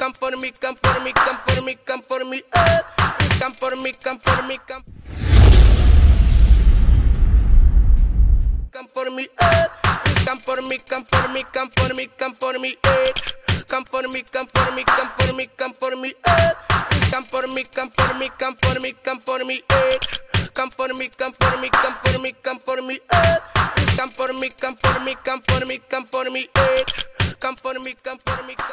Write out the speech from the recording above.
come for me, come for me, come for me, come for me, uh. Come for me, come for me, come. Come for me, uh. Come for me, come for me, come for me, come for me, uh. Come for me, come for me, come for me, come for me, uh. Come for me, come for me, come for me, come for me, uh. Come for me, come for me, come for me, come for me, uh. Come for me, come for me, come for me, come for me, uh. Come for me, come for me, come.